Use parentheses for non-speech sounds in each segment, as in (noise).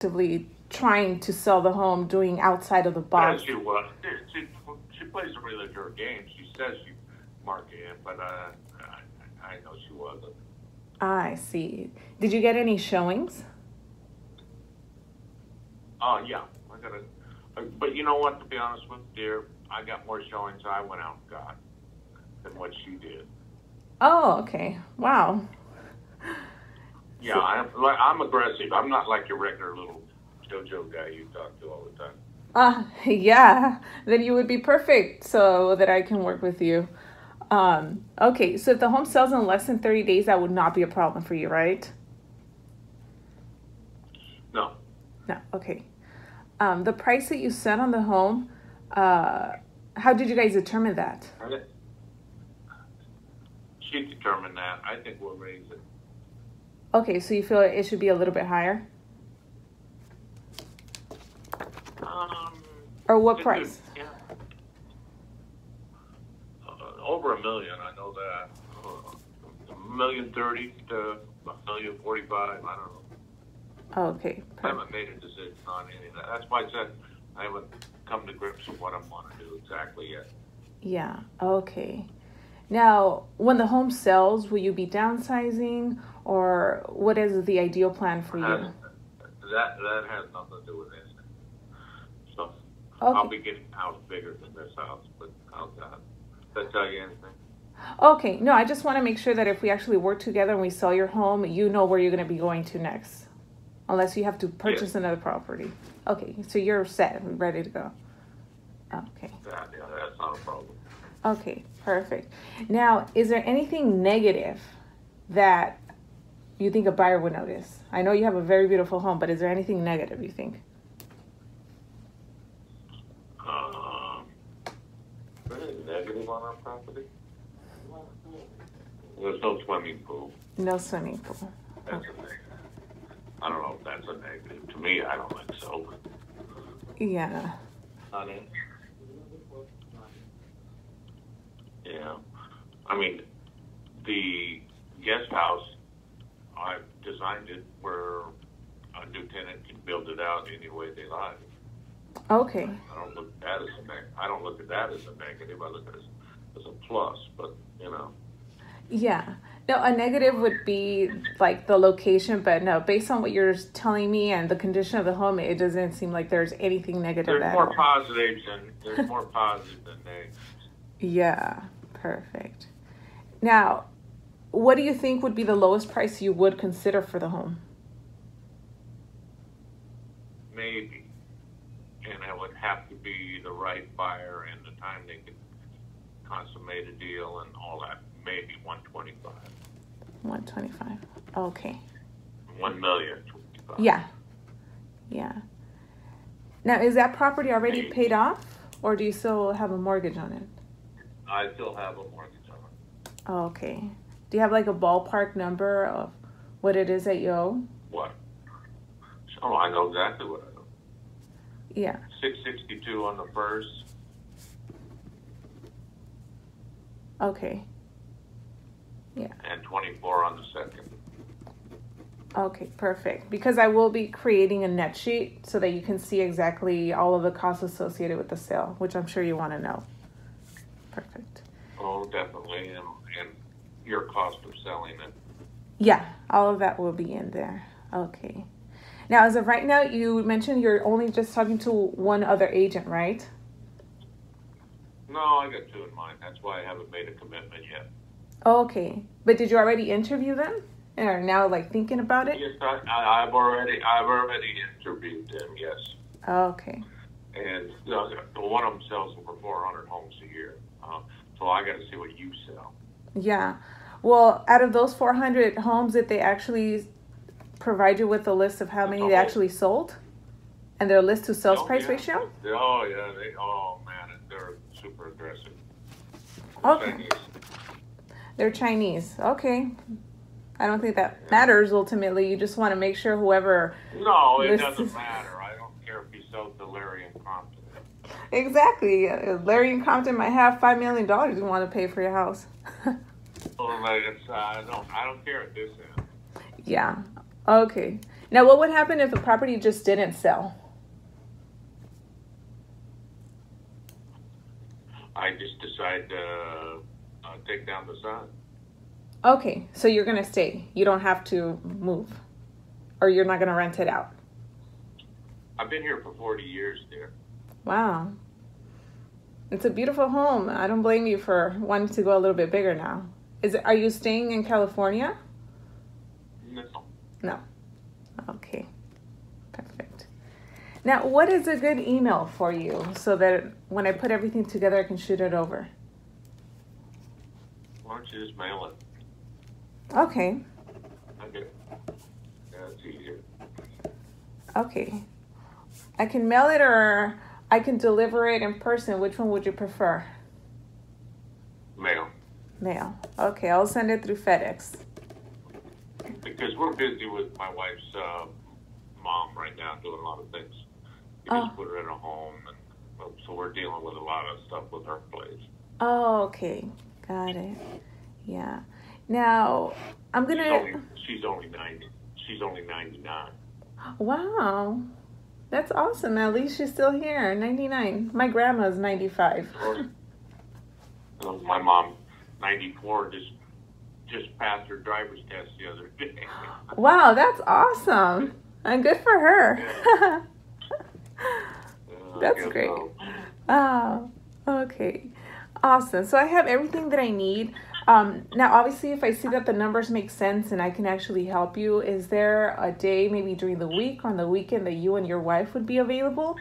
actively trying to sell the home, doing outside of the box. Yeah, she was. She, she plays a really good game. She says she marketing it, but uh, I, I know she wasn't. I see. Did you get any showings? Oh yeah, I got a, But you know what? To be honest with you, dear, I got more showings I went out and got than what she did. Oh, okay. Wow. Yeah, so, I'm like I'm aggressive. I'm not like your regular little JoJo guy you talk to all the time. Uh, (laughs) yeah. Then you would be perfect so that I can work with you. Um, okay, so if the home sells in less than 30 days, that would not be a problem for you, right? No. No, okay. Um, the price that you set on the home, uh, how did you guys determine that? She determined that. I think we'll raise it. Okay, so you feel it should be a little bit higher? Um, or what price? yeah. Uh, over a million, I know that. Uh, a million thirty to a million forty-five, I don't know. Okay. Perfect. I haven't made a decision on any of that. That's why I said I haven't come to grips with what I want to do exactly yet. Yeah, okay. Now, when the home sells, will you be downsizing or what is the ideal plan for you? That that has nothing to do with anything. So okay. I'll be getting house bigger than this house, but that? Uh, does that tell you anything? Okay, no, I just want to make sure that if we actually work together and we sell your home, you know where you're going to be going to next unless you have to purchase another property. Okay, so you're set, and ready to go. Okay. Yeah, yeah, that's not a problem. Okay, perfect. Now, is there anything negative that you think a buyer would notice? I know you have a very beautiful home, but is there anything negative you think? Um, anything negative on our property? There's no swimming pool. No swimming pool. That's okay. a negative. I don't know if that's a negative. To me, I don't think so. Yeah. Honey. Yeah. I mean, the guest house, I've designed it where a new tenant can build it out any way they like. Okay. I don't look at that as a neg- I don't look at that as a negative. I look at it as, as a plus. But you know. Yeah. No, a negative would be like the location, but no, based on what you're telling me and the condition of the home, it doesn't seem like there's anything negative. There's (laughs) more positives than there's more positive than negatives. Yeah, perfect. Now, what do you think would be the lowest price you would consider for the home? Maybe, and it would have to be the right buyer and the time they could consummate a deal and all that. Maybe one twenty-five. 125. Okay. 1 million. Yeah. Yeah. Now, is that property already paid off or do you still have a mortgage on it? I still have a mortgage on it. Okay. Do you have like a ballpark number of what it is that you owe? What? Oh, I know exactly what I owe. Yeah. 662 on the first. Okay. Yeah. And 24 on the second. Okay, perfect. Because I will be creating a net sheet so that you can see exactly all of the costs associated with the sale, which I'm sure you want to know. Perfect. Oh, definitely. And your cost of selling it. Yeah, all of that will be in there. Okay. Now, as of right now, you mentioned you're only just talking to one other agent, right? No, I got two in mind. That's why I haven't made a commitment yet. Okay, but did you already interview them? And are now like thinking about it? Yes, I, have already I've already interviewed them. Yes. Okay. And the one of them sells over 400 homes a year, um, so I got to see what you sell. Yeah. Well, out of those 400 homes, did they actually provide you with a list of how many oh. they actually sold, and their list to sales oh, price yeah. ratio? Oh yeah, they oh man, they're super aggressive. Okay. Chinese. They're Chinese. Okay. I don't think that matters ultimately. You just want to make sure whoever. No, it doesn't matter. I don't care if you sell to Larry and Compton. Exactly. Larry and Compton might have $5 million you want to pay for your house. (laughs) well, it's, uh, I, don't, I don't care at this end. Yeah. Okay. Now, what would happen if the property just didn't sell? I just decide to uh, take down the sign. Okay, so you're gonna stay. You don't have to move, or you're not gonna rent it out. I've been here for 40 years, dear. Wow, it's a beautiful home. I don't blame you for wanting to go a little bit bigger now. Is it? Are you staying in California? No. No. Okay. Perfect. Now, what is a good email for you so that when I put everything together, I can shoot it over? Why don't you just mail it? Okay. Okay. Yeah, it's easier. Okay. I can mail it or I can deliver it in person. Which one would you prefer? Mail. Mail. Okay, I'll send it through FedEx. Because we're busy with my wife's uh, mom right now doing a lot of things. We Oh. just put her in a home, and so we're dealing with a lot of stuff with her place. Oh, okay. Got it. Yeah. Now, I'm gonna. only, she's only 90. She's only 99. Wow. That's awesome. At least she's still here. 99. My grandma's 95. Uh, (laughs) my mom, 94, just just passed her driver's test the other day. (laughs) Wow, that's awesome. And good for her. Uh, (laughs) That's great. so. oh, okay. Awesome. So I have everything that I need. Um, now, obviously, if I see that the numbers make sense and I can actually help you, is there a day, maybe during the week or on the weekend, that you and your wife would be available?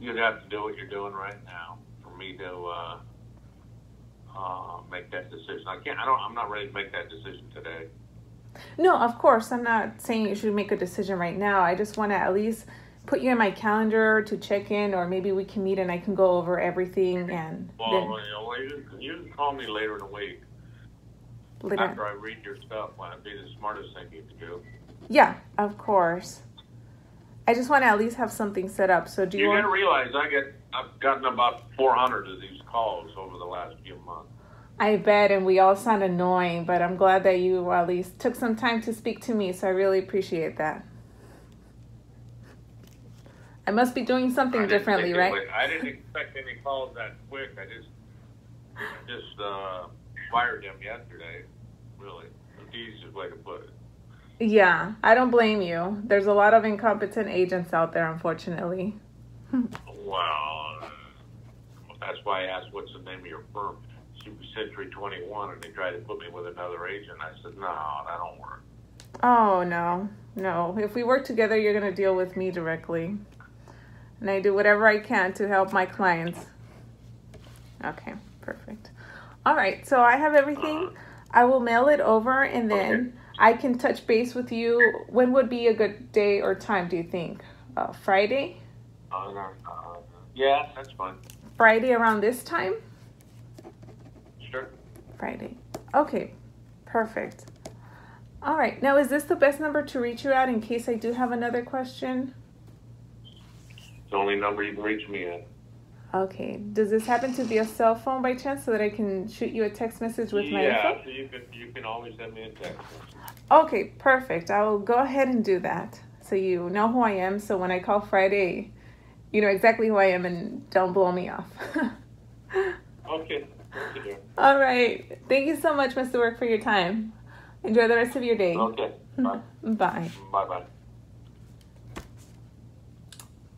You'd have to do what you're doing right now for me to uh, uh, make that decision. I can't. I don't. I'm not ready to make that decision today. No, of course. I'm not saying you should make a decision right now. I just want to at least put you in my calendar to check in, or maybe we can meet and I can go over everything and Well, then you, know, you, can- you can call me later in the week later. after I read your stuff. Might be the smartest thing you can do. Yeah, of course. I just want to at least have something set up. So do you You want? gotta realize I get. I've gotten about 400 of these calls over the last few months. I bet, and we all sound annoying, but I'm glad that you at least took some time to speak to me. So I really appreciate that. I must be doing something differently, right? would- I didn't expect any calls that quick. I just just uh, fired them yesterday. Really, the easiest way to put it. Yeah, I don't blame you. There's a lot of incompetent agents out there, unfortunately. Well, uh, that's why I asked, "What's the name of your firm?" She was Century Twenty One, and they tried to put me with another agent. I said, "No, that don't work." Oh, no, no. If we work together, you're going to deal with me directly. And I do whatever I can to help my clients. Okay, perfect. All right, so I have everything. I will mail it over and then I can touch base with you. When would be a good day or time, do you think? Uh, Friday? Uh, uh, yeah, that's fine. Friday around this time? Sure. Friday. Okay, perfect. All right, now is this the best number to reach you at in case I do have another question? It's the only number you can reach me at. Okay. Does this happen to be a cell phone by chance so that I can shoot you a text message with my yeah, info? so you can you can always send me a text. Okay, perfect. I will go ahead and do that. So you know who I am. So when I call Friday, you know exactly who I am and don't blow me off. (laughs) Okay. Thank you. All right. Thank you so much, Mr. Work, for your time. Enjoy the rest of your day. Okay. Bye. (laughs) Bye. Bye. Bye.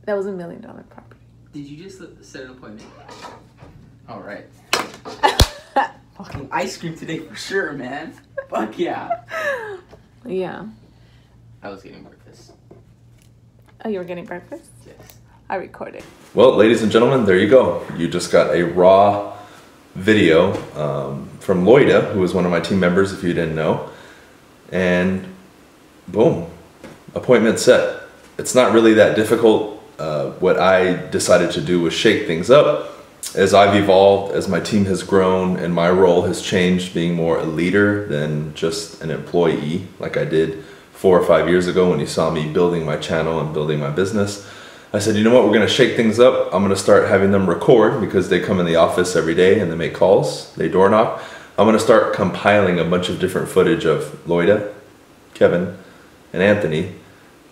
That was a million dollar property. Did you just set an appointment? All right. (laughs) Fucking ice cream today for sure, man. Fuck yeah. yeah. I was getting breakfast. Oh, you were getting breakfast? Yes. I recorded. Well, ladies and gentlemen, there you go. You just got a raw video um, from Loida, who was one of my team members, if you didn't know. And boom, appointment set. It's not really that difficult. Uh, what I decided to do was shake things up. As I've evolved, as my team has grown, and my role has changed, being more a leader than just an employee, like I did four or five years ago when you saw me building my channel and building my business. I said, you know what, we're gonna shake things up. I'm gonna start having them record because they come in the office every day and they make calls, they door knock. I'm gonna start compiling a bunch of different footage of Loida, Kevin, and Anthony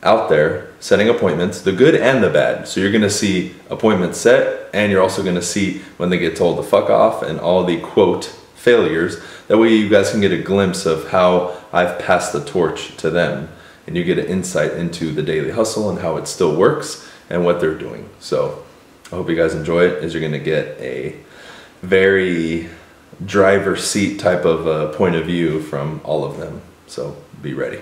out there setting appointments, the good and the bad. So you're going to see appointments set, and you're also going to see when they get told to fuck off and all the quote failures. That way, you guys can get a glimpse of how I've passed the torch to them, and you get an insight into the daily hustle and how it still works and what they're doing. So I hope you guys enjoy it, as you're going to get a very driver seat type of uh, point of view from all of them. So be ready.